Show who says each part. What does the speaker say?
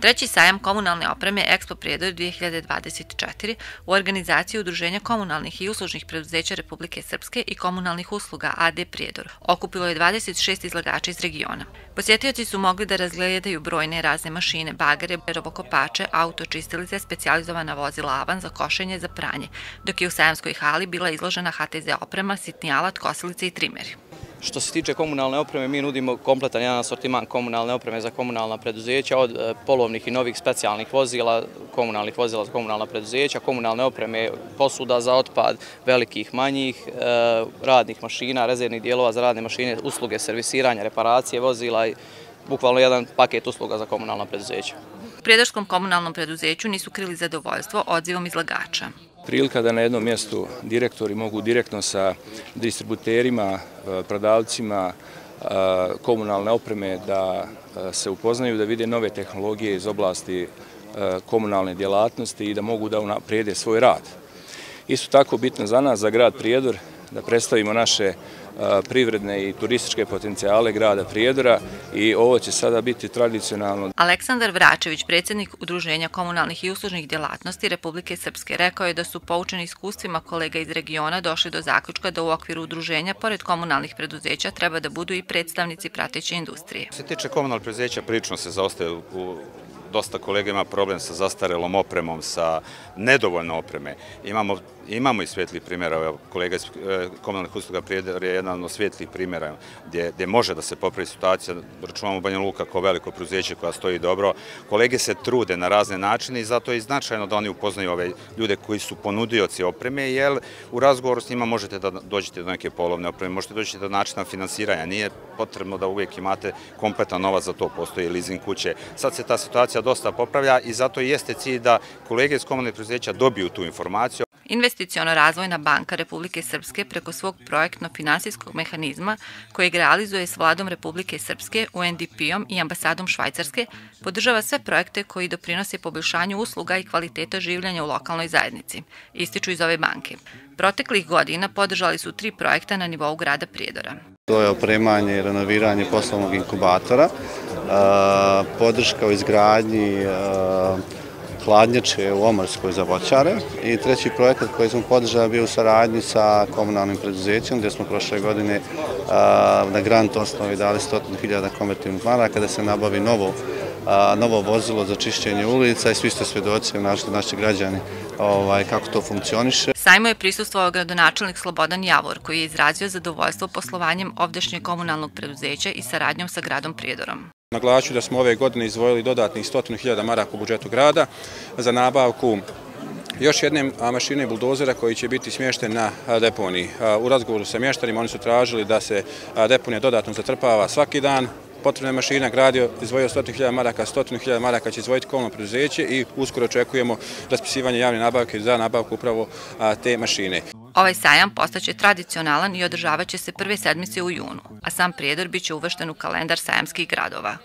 Speaker 1: Treći sajam komunalne opreme Expo Prijedor 2024 u organizaciji Udruženja komunalnih i uslužnih preduzeća Republike Srpske i komunalnih usluga AD Prijedor okupilo je 26 izlagača iz regiona. Posjetioci su mogli da razgledaju brojne razne mašine, bagare, robokopače, autočistilice, specializowana vozila avan za košenje za pranje, dok je u sajamskoj hali bila izložena HTZ oprema, sitni alat, kosilice i trimeri.
Speaker 2: Što se tiče komunalne opreme, mi nudimo kompletan jedan asortiman komunalne opreme za komunalna preduzeća, od e, polovnih i novih specijalnih vozila, komunalnih vozila za komunalna preduzeća, komunalne opreme, posuda za otpad, velikih, manjih, e, radnih mašina, rezervnih dijelova za radne mašine, usluge servisiranja, reparacije vozila i bukvalno jedan paket usluga za komunalna preduzeća.
Speaker 1: U prijedaškom komunalnom preduzeću nisu krili zadovoljstvo odzivom izlagača
Speaker 3: prilika da na jednom mjestu direktori mogu direktno sa distributerima, e, prodavcima e, komunalne opreme da e, se upoznaju, da vide nove tehnologije iz oblasti komunalne djelatnosti i da mogu da unaprijede svoj rad. Isto tako bitno za nas, za grad Prijedor, da predstavimo naše privredne i turističke potencijale grada Prijedora i ovo će sada biti tradicionalno.
Speaker 1: Aleksandar Vračević, predsjednik Udruženja komunalnih i uslužnih djelatnosti Republike Srpske, rekao je da su poučeni iskustvima kolega iz regiona došli do zaključka da u okviru udruženja, pored komunalnih preduzeća, treba da budu i predstavnici prateće industrije.
Speaker 4: Se tiče komunalnih preduzeća, prilično se zaostaje u dosta kolega ima problem sa zastarelom opremom, sa nedovoljno opreme. Imamo Imamo i svijetli primjera, kolega iz e, komunalnih usluga Prijedor je jedan od svijetlih primjera gdje može da se popravi situacija. Računamo Banja Luka kao veliko preuzeće koja stoji dobro. Kolege se trude na razne načine i zato je značajno da oni upoznaju ove ljude koji su ponudioci opreme, jer u razgovoru s njima možete da dođete do neke polovne opreme, možete doći do načina finansiranja. Nije potrebno da uvijek imate kompletan novac za to, postoji leasing kuće. Sad se ta situacija dosta popravlja i zato jeste cilj da kolege iz komunalnih pruzeća dobiju tu informaciju.
Speaker 1: Investicijono-razvojna banka Republike Srpske preko svog projektno-finansijskog mehanizma kojeg realizuje s vladom Republike Srpske, UNDP-om i ambasadom Švajcarske, podržava sve projekte koji doprinose poboljšanju usluga i kvaliteta življanja u lokalnoj zajednici, ističu iz ove banke. Proteklih godina podržali su tri projekta na nivou grada Prijedora.
Speaker 5: To je opremanje i renoviranje poslovnog inkubatora, Eh, podrška u izgradnji eh, hladnjače u Omarskoj za voćare i treći projekat koji smo podržali bio u saradnji sa komunalnim preduzećem gdje smo prošle godine eh, na grant osnovi dali 100.000 konvertivnih maraka kada se nabavi novo novo vozilo za čišćenje ulica i svi ste svedoci, naši građani, ovaj, kako to funkcioniše.
Speaker 1: Sajmo je prisustvovao gradonačelnik Slobodan Javor, koji je izrazio zadovoljstvo poslovanjem ovdešnje komunalnog preduzeća i saradnjom sa gradom Prijedorom.
Speaker 3: Naglašuju da smo ove godine izvojili dodatnih 100.000 maraka u budžetu grada za nabavku još jedne mašine buldozera koji će biti smješten na deponiji. U razgovoru sa mještanima oni su tražili da se deponija dodatno zatrpava svaki dan, potrebna mašina, grad je izvojio 100.000 maraka, 100.000 maraka će izvojiti komunalno preduzeće i uskoro očekujemo raspisivanje javne nabavke za nabavku upravo te mašine.
Speaker 1: Ovaj sajam postaće tradicionalan i održavaće se prve sedmice u junu, a sam prijedor biće uvršten u kalendar sajamskih gradova.